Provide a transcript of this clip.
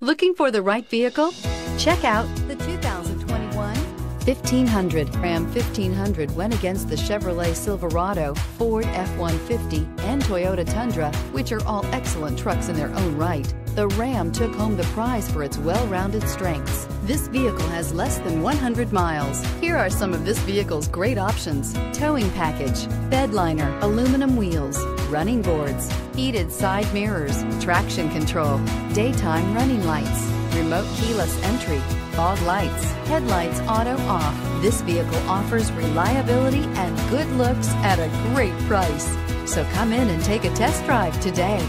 Looking for the right vehicle? Check out the 2021 1500. Ram 1500 went against the Chevrolet Silverado, Ford F-150, and Toyota Tundra, which are all excellent trucks in their own right. The Ram took home the prize for its well-rounded strengths. This vehicle has less than 100 miles. Here are some of this vehicle's great options. Towing package, bed liner, aluminum wheels, running boards, heated side mirrors, traction control, daytime running lights, remote keyless entry, fog lights, headlights auto off. This vehicle offers reliability and good looks at a great price. So come in and take a test drive today.